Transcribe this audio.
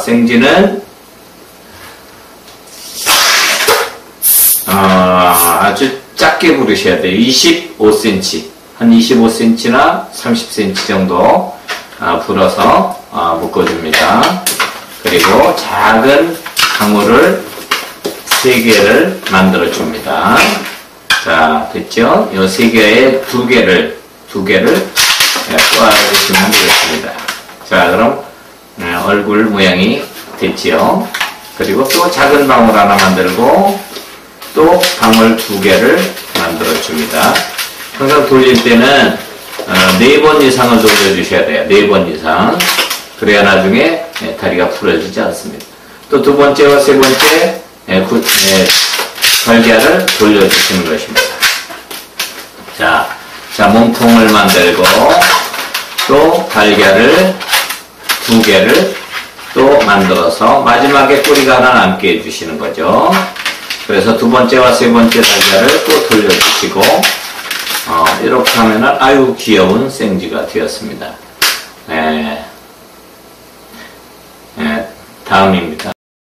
생지는 어, 아주 작게 부르셔야 돼요. 25cm. 한 25cm나 30cm 정도 아, 불어서 아, 묶어줍니다. 그리고 작은 강물을 3개를 만들어줍니다. 자, 됐죠? 이 3개에 2개를, 2개를 꼬아주시면 되겠습니다. 자, 그럼 네, 얼굴 모양이 됐지요? 그리고 또 작은 방울 하나 만들고 또 방울 두 개를 만들어 줍니다. 항상 돌릴 때는 네 번 이상을 돌려주셔야 돼요. 네 번 이상. 그래야 나중에 네, 다리가 풀어지지 않습니다. 또 두 번째와 세 번째 네, 구, 네, 돌려주시는 것입니다. 자, 자 몸통을 만들고 또 달걀을 두 개를 또 만들어서 마지막에 꼬리가 하나 남게 해주시는 거죠. 그래서 두 번째와 세 번째 달걀을 또 돌려주시고 어, 이렇게 하면은 아유 귀여운 생쥐가 되었습니다. 네. 네, 다음입니다.